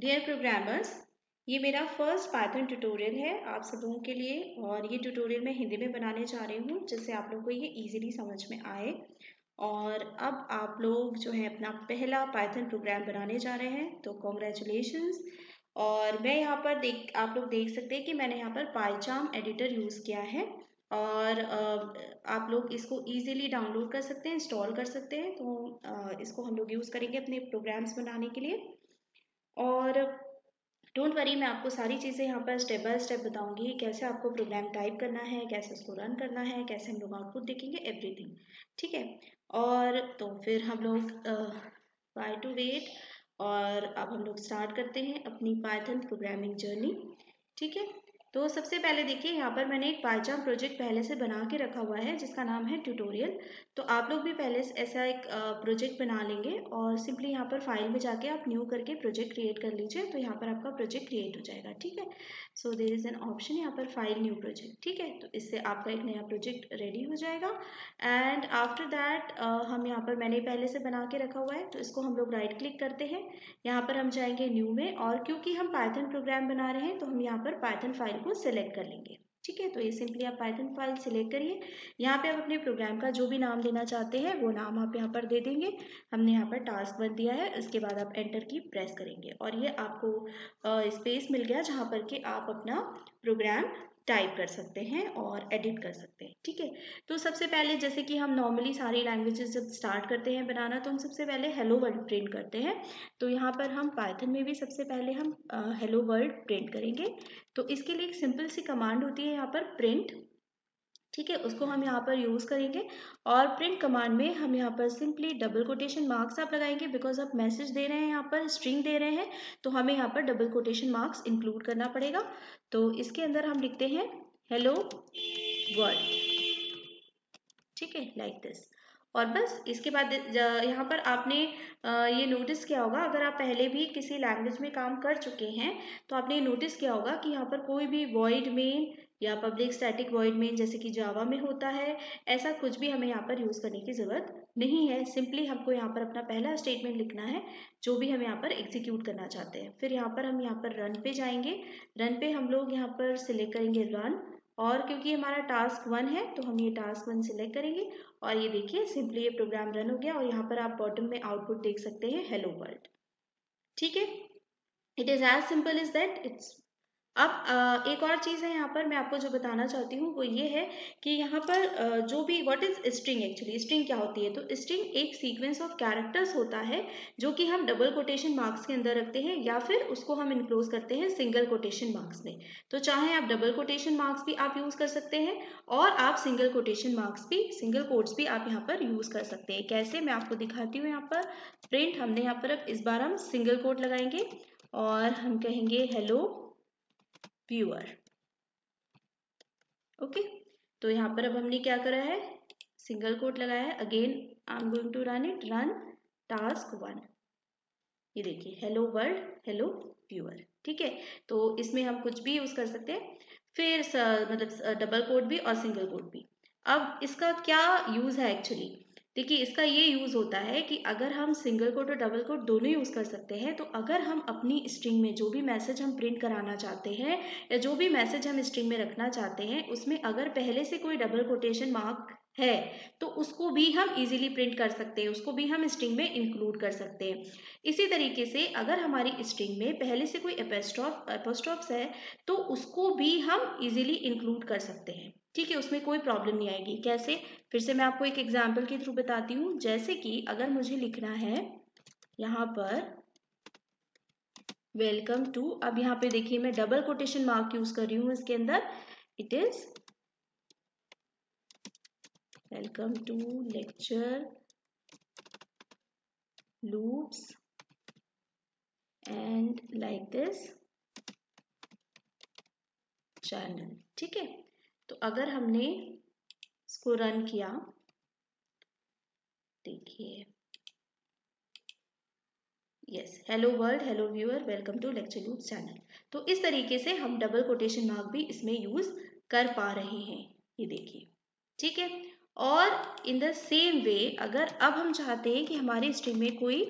Dear programmers ये मेरा first Python tutorial है आप सब लोगों के लिए और ये ट्यूटोरियल मैं हिंदी में बनाने जा रही हूँ जिससे आप लोगों को ये इजीली समझ में आए। और अब आप लोग जो है अपना पहला पाइथन प्रोग्राम बनाने जा रहे हैं तो कॉन्ग्रेचुलेशंस और मैं यहाँ पर देख, आप लोग देख सकते हैं कि मैंने यहाँ पर पाईचाम एडिटर यूज़ किया है। और आप लोग इसको इजीली डाउनलोड कर सकते हैं इंस्टॉल कर सकते हैं। तो इसको हम लोग यूज़ करेंगे अपने प्रोग्राम्स बनाने के लिए। और डोंट वरी मैं आपको सारी चीज़ें यहाँ पर स्टेप बाय स्टेप बताऊँगी कैसे आपको प्रोग्राम टाइप करना है, कैसे उसको रन करना है, कैसे हम लोग आउटपुट देखेंगे एवरीथिंग ठीक है? और तो फिर हम लोग बाय टू वेट और अब हम लोग स्टार्ट करते हैं अपनी पाइथन प्रोग्रामिंग जर्नी ठीक है? तो सबसे पहले देखिए, यहाँ पर मैंने एक पाईचाम प्रोजेक्ट पहले से बना के रखा हुआ है, जिसका नाम है ट्यूटोरियल। तो आप लोग भी पहले ऐसा एक प्रोजेक्ट बना लेंगे और सिंपली यहाँ पर फ़ाइल में जाके आप न्यू करके प्रोजेक्ट क्रिएट कर लीजिए तो यहाँ पर आपका प्रोजेक्ट क्रिएट हो जाएगा, ठीक है? So there is an option यहाँ पर फ़ाइल न्यू प्रोजेक्ट ठीक है? तो इससे आपका एक नया प्रोजेक्ट रेडी हो जाएगा। एंड आफ्टर दैट हम यहाँ पर मैंने पहले से बना के रखा हुआ है तो इसको हम लोग राइट क्लिक करते हैं। यहाँ पर हम जाएँगे न्यू में और क्योंकि हम पाइथन प्रोग्राम बना रहे हैं तो हम यहाँ पर पाइथन फ़ाइल को सिलेक्ट कर लेंगे। ठीक है? तो ये सिंपली आप पाइथन फ़ाइल सिलेक्ट करिए। यहाँ पे आप अपने प्रोग्राम का जो भी नाम देना चाहते हैं, वो नाम आप यहाँ पर दे देंगे। हमने यहाँ पर टास्क बन दिया है, उसके बाद आप एंटर की प्रेस करेंगे। और ये आपको स्पेस मिल गया जहाँ पर कि आप अपना प्रोग्राम टाइप कर सकते हैं और एडिट कर सकते हैं, ठीक है? तो सबसे पहले जैसे कि हम नॉर्मली सारी लैंग्वेजेस जब स्टार्ट करते हैं बनाना तो हम सबसे पहले हेलो वर्ल्ड प्रिंट करते हैं। तो यहाँ पर हम पाइथन में भी सबसे पहले हम हेलो वर्ल्ड प्रिंट करेंगे। तो इसके लिए एक सिंपल सी कमांड होती है यहाँ पर प्रिंट ठीक है, उसको हम यहाँ पर यूज़ करेंगे और प्रिंट कमांड में हम यहाँ पर सिंपली डबल कोटेशन मार्क्स आप लगाएँगे बिकॉज़ आप मैसेज दे रहे हैं यहाँ पर स्ट्रिंग दे रहे हैं तो हमें यहाँ पर डबल कोटेशन मार्क्स इंक्लूड करना पड़ेगा। तो इसके अंदर हम लिखते हैं हेलो वर्ल्ड ठीक है लाइक दिस और बस इसके बाद यहाँ पर आपने ये नोटिस किया होगा, अगर आप पहले भी किसी लैंग्वेज में काम कर चुके हैं तो आपने ये नोटिस किया होगा कि यहाँ पर कोई भी वॉइड में या पब्लिक स्टैटिक वॉइड में जैसे कि जावा में होता है, ऐसा कुछ भी हमें यहाँ पर यूज़ करने की ज़रूरत नहीं है। सिंपली हमको यहाँ पर अपना पहला स्टेटमेंट लिखना है, जो भी हम यहाँ पर एग्जीक्यूट करना चाहते हैं। फिर यहाँ पर हम यहाँ पर रन पे जाएँगे। रन पे हम लोग यहाँ पर सिलेक्ट करेंगे रन और क्योंकि हमारा टास्क वन है तो हम ये टास्क वन सिलेक्ट करेंगे। और ये देखिए सिंपली ये प्रोग्राम रन हो गया और यहाँ पर आप बॉटम में आउटपुट देख सकते हैं हेलो वर्ल्ड ठीक है? It is as simple is that it's अब एक और चीज़ है यहाँ पर मैं आपको जो बताना चाहती हूँ वो ये है कि यहाँ पर जो भी what is string actually string क्या होती है? तो स्ट्रिंग एक सीक्वेंस ऑफ़ कैरेक्टर्स होता है जो कि हम डबल कोटेशन मार्क्स के अंदर रखते हैं या फिर उसको हम इनक्लोज करते हैं सिंगल कोटेशन मार्क्स में। तो चाहे आप डबल कोटेशन मार्क्स भी आप यूज़ कर सकते हैं और आप सिंगल कोटेशन मार्क्स भी सिंगल कोट्स भी आप यहाँ पर यूज़ कर सकते हैं। कैसे मैं आपको दिखाती हूँ यहाँ पर? प्रिंट हमने यहाँ पर इस बार हम सिंगल कोट लगाएँगे और हम कहेंगे हेलो व्यूअर ओके तो यहाँ पर अब हमने क्या करा है? सिंगल कोट लगाया है। Again I am going to run it run task one ये देखिए हेलो वर्ल्ड हेलो व्यूअर ठीक है? तो इसमें हम कुछ भी यूज़ कर सकते हैं। फिर मतलब डबल कोट भी और सिंगल कोट भी। अब इसका क्या यूज़ है एक्चुअली देखिए, इसका ये यूज़ होता है कि अगर हम सिंगल कोट और डबल कोट दोनों यूज़ कर सकते हैं तो अगर हम अपनी स्ट्रिंग में जो भी मैसेज हम प्रिंट कराना चाहते हैं या जो भी मैसेज हम स्ट्रिंग में रखना चाहते हैं, उसमें अगर पहले से कोई डबल कोटेशन मार्क है तो उसको भी हम इजीली प्रिंट कर सकते हैं, उसको भी हम स्ट्रिंग में इंक्लूड कर सकते हैं। इसी तरीके से अगर हमारी स्ट्रिंग में पहले से कोई एपोस्ट्रॉफ एपोस्ट्रॉफ्स है तो उसको भी हम इजीली इंक्लूड कर सकते हैं। ठीक है, उसमें कोई प्रॉब्लम नहीं आएगी। कैसे? फिर से मैं आपको एक एग्ज़ाम्पल के थ्रू बताती हूँ। जैसे कि अगर मुझे लिखना है, यहाँ पर वेलकम टू अब यहाँ पे देखिए मैं डबल कोटेशन मार्क यूज़ कर रही हूँ इसके अंदर। It is welcome to lecture loops and like this channel ठीक है? तो अगर हमने इसको रन किया, देखिए। Yes hello world hello viewer welcome to lecture loop channel तो इस तरीके से हम डबल कोटेशन मार्क भी इसमें यूज़ कर पा रहे हैं। ये देखिए, ठीक है? और इन द सेम वे अगर अब हम चाहते हैं कि हमारी स्ट्रिंग में कोई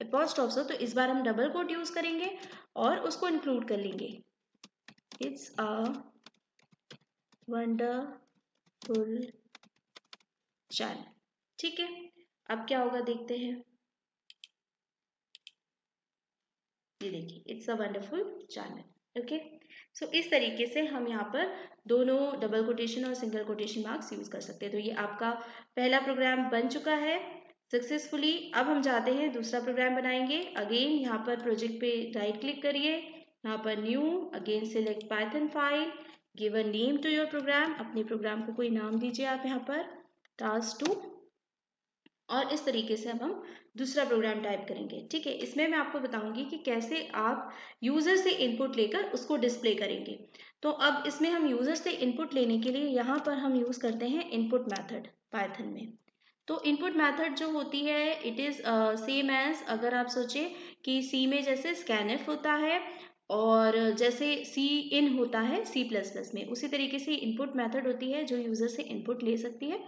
अपोस्ट्रॉफ हो तो इस बार हम डबल कोट यूज़ करेंगे और उसको इंक्लूड कर लेंगे। इट्स अ वंडरफुल चैनल ठीक है? अब क्या होगा देखते हैं। ये देखिए it's a wonderful channel okay so इस तरीके से हम यहाँ पर दोनों डबल कोटेशन और सिंगल कोटेशन मार्क्स यूज़ कर सकते हैं। तो ये आपका पहला प्रोग्राम बन चुका है सक्सेसफुली अब हम जाते हैं, दूसरा प्रोग्राम बनाएँगे। अगेन यहाँ पर प्रोजेक्ट पे राइट क्लिक करिए। यहाँ पर new again select Python file give a name to your program अपने प्रोग्राम को कोई नाम दीजिए आप यहाँ पर टास्क टू और इस तरीके से अब हम दूसरा प्रोग्राम टाइप करेंगे, ठीक है? इसमें मैं आपको बताऊँगी कि कैसे आप यूज़र से इनपुट लेकर उसको डिस्प्ले करेंगे। तो अब इसमें हम यूज़र से इनपुट लेने के लिए यहाँ पर हम यूज़ करते हैं इनपुट मैथड पाइथन में। तो इनपुट मेथड जो होती है इट इज़ सेम एज अगर आप सोचें कि सी में जैसे स्कैनफ होता है और जैसे सी इन होता है सी प्लस प्लस में, उसी तरीके से इनपुट मेथड होती है जो यूज़र से इनपुट ले सकती है।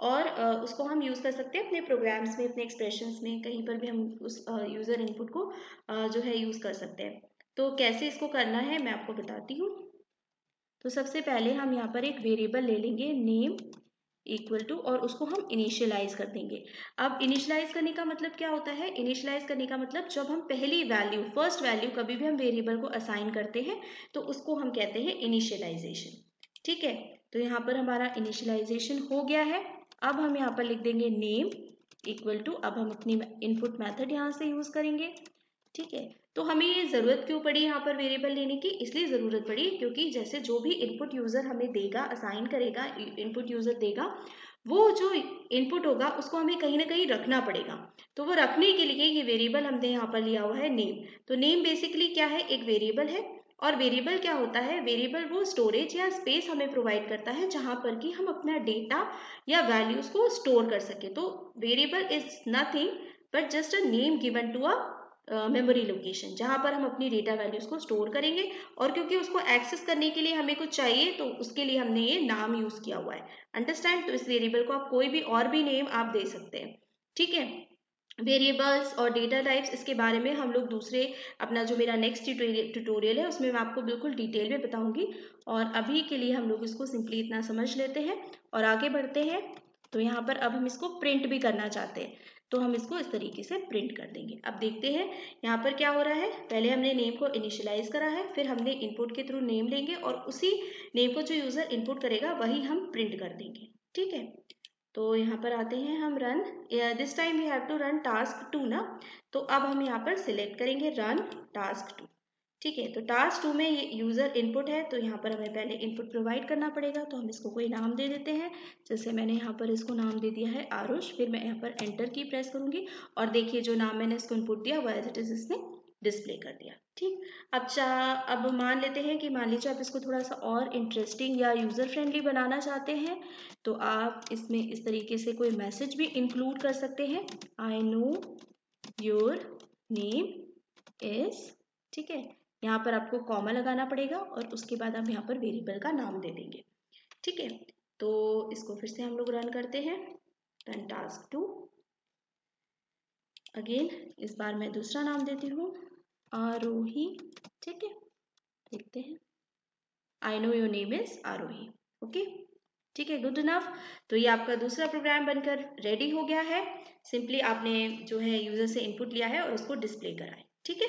और उसको हम यूज़ कर सकते हैं अपने प्रोग्राम्स में, अपने एक्सप्रेशंस में, कहीं पर भी हम उस यूज़र इनपुट को जो है यूज़ कर सकते हैं। तो कैसे इसको करना है, मैं आपको बताती हूँ। तो सबसे पहले हम यहाँ पर एक वेरिएबल ले लेंगे नेम इक्वल टू और उसको हम इनिशियलाइज कर देंगे। अब इनिशियलाइज करने का मतलब क्या होता है? इनिशियलाइज करने का मतलब जब हम पहली वैल्यू फ़र्स्ट वैल्यू कभी भी हम वेरिएबल को असाइन करते हैं तो उसको हम कहते हैं इनिशियलाइजेशन ठीक है? तो यहाँ पर हमारा इनिशियलाइजेशन हो गया है। अब हम यहाँ पर लिख देंगे नेम इक्वल टू अब हम अपनी इनपुट मेथड यहाँ से यूज़ करेंगे। ठीक है? तो हमें ये ज़रूरत क्यों पड़ी यहाँ पर वेरिएबल लेने की? इसलिए ज़रूरत पड़ी, क्योंकि जैसे जो भी इनपुट यूज़र हमें देगा असाइन करेगा इनपुट यूज़र देगा, वो जो इनपुट होगा, उसको हमें कहीं ना कहीं रखना पड़ेगा। तो वो रखने के लिए ये वेरिएबल हमने यहाँ पर लिया हुआ है नेम तो नेम बेसिकली क्या है? एक वेरिएबल है, और वेरिएबल क्या होता है? वेरिएबल वो स्टोरेज या स्पेस हमें प्रोवाइड करता है, जहाँ पर कि हम अपना डेटा या वैल्यूज़ को स्टोर कर सके। तो variable is nothing but just a name given to a memory location जहाँ पर हम अपनी डेटा वैल्यूज़ को स्टोर करेंगे और क्योंकि उसको एक्सेस करने के लिए हमें कुछ चाहिए तो उसके लिए हमने ये नाम यूज़ किया हुआ है। अंडरस्टैंड तो इस वेरिएबल को आप कोई भी और भी नेम आप दे सकते हैं। ठीक है? वेरिएबल्स और डेटा टाइप्स इसके बारे में हम लोग दूसरे अपना जो मेरा नेक्स्ट ट्यूटोरियल है, उसमें मैं आपको बिल्कुल डिटेल में बताऊँगी। और अभी के लिए हम लोग इसको सिंपली इतना समझ लेते हैं और आगे बढ़ते हैं। तो यहाँ पर अब हम इसको प्रिंट भी करना चाहते हैं। तो हम इसको इस तरीके से प्रिंट कर देंगे। अब देखते हैं यहाँ पर क्या हो रहा है। पहले हमने नेम को इनिशियलाइज करा है, फिर हमने इनपुट के थ्रू नेम लेंगे और उसी नेम को जो यूज़र इनपुट करेगा, वही हम प्रिंट कर देंगे। ठीक है? तो यहाँ पर आते हैं हम run this time we have to run task two ना। तो अब हम यहाँ पर सिलेक्ट करेंगे रन टास्क टू ठीक है तो टास्क टू में ये यूज़र इनपुट है तो यहाँ पर हमें पहले इनपुट प्रोवाइड करना पड़ेगा तो हम इसको कोई नाम दे देते हैं। जैसे मैंने यहाँ पर इसको नाम दे दिया है आरुष, फिर मैं यहाँ पर एंटर की प्रेस करूँगी, और देखिए जो नाम मैंने इसको इनपुट दिया वह एज इट इज़ इसने डिस्प्ले कर दिया, ठीक। अब चा, अब मान लेते हैं कि मान लीजिए आप इसको थोड़ा सा और इंटरेस्टिंग या यूज़र फ्रेंडली बनाना चाहते हैं तो आप इसमें इस तरीके से कोई मैसेज भी इंक्लूड कर सकते हैं। I know your name is ठीक है यहाँ पर आपको कॉमा लगाना पड़ेगा और उसके बाद आप यहाँ पर वेरिएबल का नाम दे देंगे। ठीक है? तो इसको फिर से हम लोग रन करते हैं। रन टास्क टू अगेन इस बार मैं दूसरा नाम देती हूँ। आरोही ठीक है? देखते हैं। I know your name is Aarohi okay ठीक है? गुड इनफ तो ये आपका दूसरा प्रोग्राम बनकर रेडी हो गया है। सिंपली आपने जो है यूज़र से इनपुट लिया है और उसको डिस्प्ले कराए। ठीक है?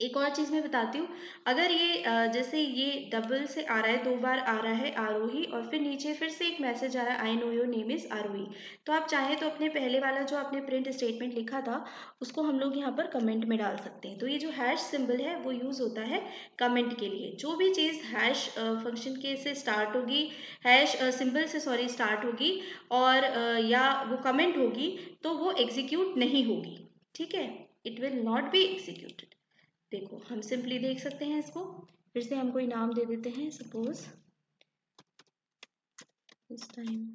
एक और चीज़ मैं बताती हूँ। अगर ये जैसे ये डबल से आ रहा है, दो बार आ रहा है आरोही और फिर नीचे फिर से एक मैसेज आ रहा है I know your name is Aarohi. तो आप चाहें तो अपने पहले वाला जो आपने प्रिंट स्टेटमेंट लिखा था, उसको हम लोग यहाँ पर कमेंट में डाल सकते हैं। तो ये जो हैश सिंबल है, वो यूज़ होता है कमेंट के लिए। जो भी चीज़ हैश फ़ंक्शन के से स्टार्ट होगी हैश सिंबल से सॉरी स्टार्ट होगी और या वो कमेंट होगी तो वो एग्जीक्यूट नहीं होगी। ठीक है? It will not be executed देखो, हम सिंपली देख सकते हैं इसको, फिर से हम कोई नाम दे देते हैं सपोज़ इस टाइम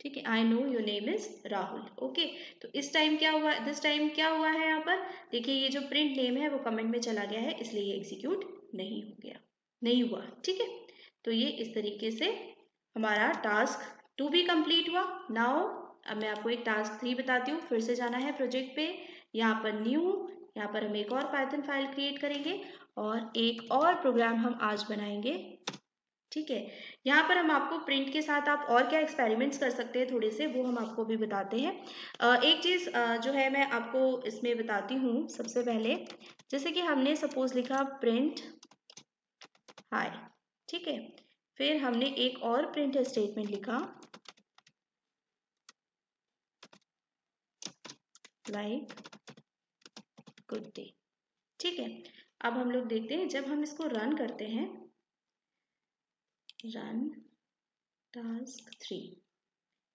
ठीक है I know your name is Rahul okay तो इस टाइम क्या हुआ दिस टाइम क्या हुआ है यहाँ पर? देखिए, ये जो प्रिंट नेम है, वो कमेंट में चला गया है, इसलिए ये एग्जीक्यूट नहीं हो गया, नहीं हुआ, ठीक है? तो ये इस तरीके से हमारा टास्क टू भी कंप्लीट हुआ। नाउ अब मैं आपको एक टास्क थ्री बताती हूँ, फिर से जाना है प्रोजेक्ट पे। यहाँ पर न्यू यहाँ पर हम एक और पाइथन फ़ाइल क्रिएट करेंगे और एक और प्रोग्राम हम आज बनाएँगे। ठीक है? यहाँ पर हम आपको प्रिंट के साथ आप और क्या एक्सपेरिमेंट्स कर सकते हैं थोड़े से, वो हम आपको भी बताते हैं। एक चीज़ जो है मैं आपको इसमें बताती हूँ सबसे पहले। जैसे कि हमने सपोज़ लिखा प्रिंट हाय ठीक है? फिर हमने एक और प्रिंट स्टेटमेंट लिखा लाइक गुड डे ठीक है? अब हम लोग देखते हैं, जब हम इसको रन करते हैं रन टास्क थ्री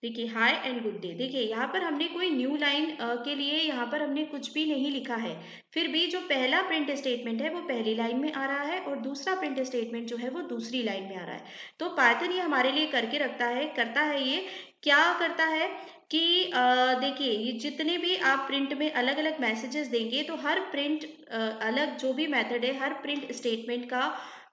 देखिए हाई एंड गुड डे देखिए, यहाँ पर हमने कोई न्यू लाइन के लिए यहाँ पर हमने कुछ भी नहीं लिखा है। फिर भी जो पहला प्रिंट स्टेटमेंट है, वो पहली लाइन में आ रहा है और दूसरा प्रिंट स्टेटमेंट जो है, वो दूसरी लाइन में आ रहा है। तो पाइथन ये हमारे लिए करके रखता है, करता है ये। क्या करता है? कि देखिए, ये जितने भी आप प्रिंट में अलग अलग मैसेजेस देंगे तो हर प्रिंट अलग जो भी मेथड है, हर प्रिंट स्टेटमेंट का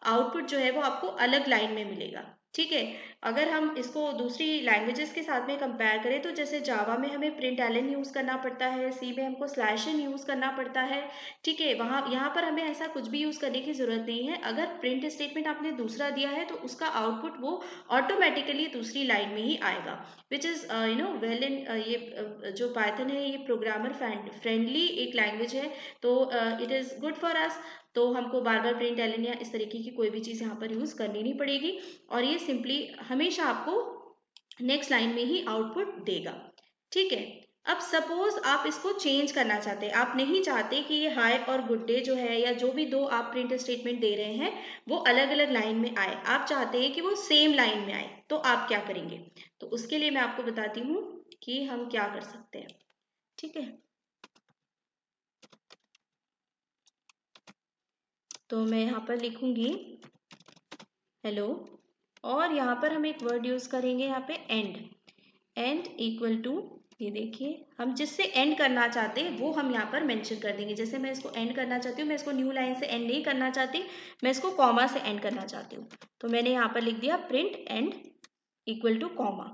आउटपुट जो है वो आपको अलग लाइन में मिलेगा। ठीक है? अगर हम इसको दूसरी लैंग्वेजेस के साथ में कंपेयर करें तो जैसे जावा में हमें प्रिंट एलएन यूज़ करना पड़ता है सी में हमको स्लैश एन यूज़ करना पड़ता है ठीक है? वहाँ यहाँ पर हमें ऐसा कुछ भी यूज़ करने की ज़रूरत नहीं है। अगर प्रिंट स्टेटमेंट आपने दूसरा दिया है तो उसका आउटपुट वो ऑटोमेटिकली दूसरी लाइन में ही आएगा which is you know well in ये uh, जो पाइथन है ये प्रोग्रामर फ्रेंडली एक लैंग्वेज है तो it is good for us तो हमको बार बार प्रिंट एलन या इस तरीके की कोई भी चीज़ यहाँ पर यूज़ करनी नहीं पड़ेगी और ये सिंपली हमेशा आपको नेक्स्ट लाइन में ही आउटपुट देगा। ठीक है? अब सपोज़ आप इसको चेंज करना चाहते हैं। आप नहीं चाहते कि ये हाई और गुड डे जो है या जो भी दो आप प्रिंट स्टेटमेंट दे रहे हैं, वो अलग अलग लाइन में आए। आप चाहते हैं कि वो सेम लाइन में आए तो आप क्या करेंगे? तो उसके लिए मैं आपको बताती हूँ कि हम क्या कर सकते हैं। ठीक है? तो मैं यहाँ पर लिखूँगी हेलो और यहाँ पर हम एक वर्ड यूज़ करेंगे यहाँ पे एंड एंड इक्वल टू ये देखिए, हम जिससे एंड करना चाहते हैं, वो हम यहाँ पर मेंशन कर देंगे। जैसे मैं इसको एंड करना चाहती हूँ, मैं इसको न्यू लाइन से एंड नहीं करना चाहती, मैं इसको कॉमा से एंड करना चाहती हूँ। तो मैंने यहाँ पर लिख दिया print end equal to comma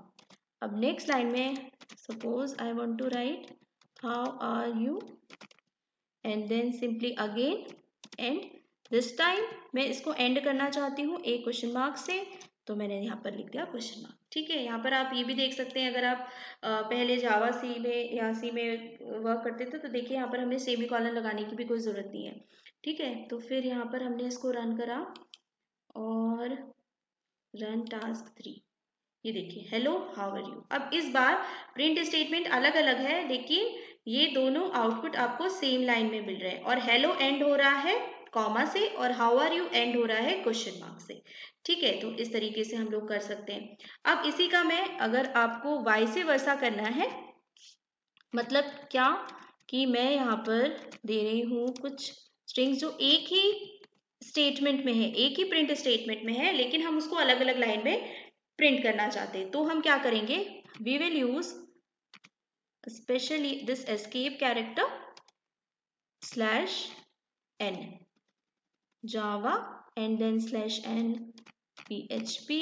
अब नेक्स्ट लाइन में suppose I want to write how are you and then simply again and this time मैं इसको एंड करना चाहती हूँ एक क्वेश्चन मार्क से तो मैंने यहाँ पर लिख दिया क्वेश्चन मार्क ठीक है, यहाँ पर आप ये भी देख सकते हैं, अगर आप पहले जावा सी में या सी में वर्क करते थे तो देखिए यहाँ पर हमें सेमी कॉलन लगाने की भी कोई ज़रूरत नहीं है. ठीक है तो फिर यहाँ पर हमने इसको रन करा और रन टास्क थ्री ये देखिए हेलो हाउ आर यू अब इस बार प्रिंट स्टेटमेंट अलग अलग है, लेकिन ये दोनों आउटपुट आपको सेम लाइन में मिल रहे हैं और हेलो एंड हो रहा है कॉमा से और हाउ आर यू एंड हो रहा है क्वेश्चन मार्क से। ठीक है तो इस तरीके से हम लोग कर सकते हैं। अब इसी का मैं अगर आपको वाई से वर्षा करना है मतलब क्या कि मैं यहाँ पर दे रही हूँ कुछ स्ट्रिंग्स जो एक ही स्टेटमेंट में है, एक ही प्रिंट स्टेटमेंट में है, लेकिन हम उसको अलग अलग लाइन में प्रिंट करना चाहते हैं। तो हम क्या करेंगे? We will use specially this escape character slash n java, and then slash n php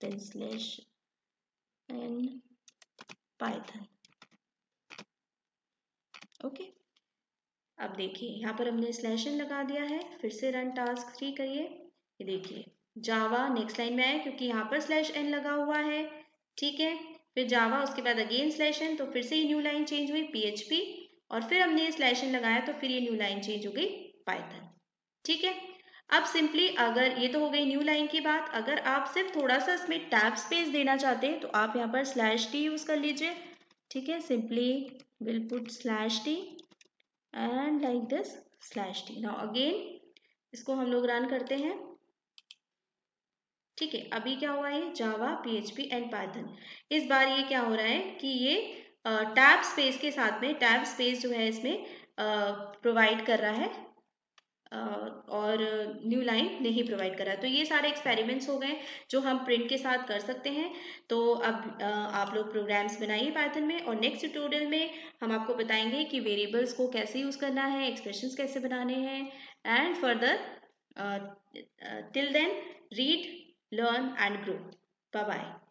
then slash n python. Okay अब देखिए, यहाँ पर हमने स्लैश एन लगा दिया है, फिर से रन टास्क थ्री करिए। ये देखिए जावा नेक्स्ट लाइन में आए क्योंकि यहाँ पर स्लैश एन लगा हुआ है, ठीक है? फिर जावा उसके बाद अगेन स्लैश एन तो फिर से ये न्यू लाइन चेंज हुई पीएचपी और फिर हमने स्लैश एन लगाया तो फिर ये न्यू लाइन चेंज हो गई पाइथन ठीक है? अब सिंपली अगर ये तो हो गई न्यू लाइन की बात, अगर आप सिर्फ़ थोड़ा सा इसमें टैप स्पेस देना चाहते हैं तो आप यहाँ पर स्लैश टी यूज़ कर लीजिए। ठीक है? Simply will put slash t and like this slash t now again इसको हम लोग रन करते हैं। ठीक है? अभी क्या हुआ है? जावा पीएचपी एंड पाइथन इस बार ये क्या हो रहा है कि ये टैब स्पेस के साथ में टैब स्पेस जो है इसमें प्रोवाइड कर रहा है। और न्यू लाइन नहीं प्रोवाइड करा। तो ये सारे एक्सपेरिमेंट्स हो गए जो हम प्रिंट के साथ कर सकते हैं। तो अब आप लोग प्रोग्राम्स बनाइए पाइथन में और नेक्स्ट ट्यूटोरियल में हम आपको बताएँगे कि वेरिएबल्स को कैसे यूज़ करना है एक्सप्रेशंस कैसे बनाने हैं and further till then read learn and grow bye bye